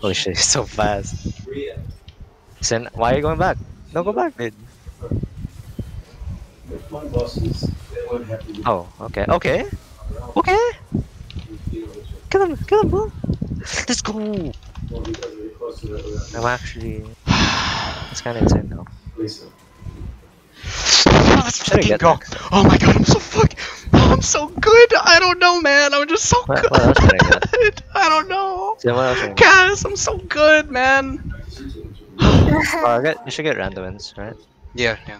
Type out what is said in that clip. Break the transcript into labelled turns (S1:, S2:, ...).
S1: Holy shit, he's so fast. Sin, why are you going back? No, go back, dude. Oh, okay, okay, okay. Kill him, kill him, bro. Let's go. I'm actually. It's kind of insane now.
S2: Oh, let's fucking
S1: get
S2: go. Oh my god, I'm so fuck. I'm so good. I don't know, man. I'm just so
S1: What-
S2: good.
S1: what else should I get?
S2: I don't know.
S1: Sin, what I get?
S2: Guys, I'm so good, man.
S1: Oh, I get, you should get random wins, right?
S2: Yeah, yeah.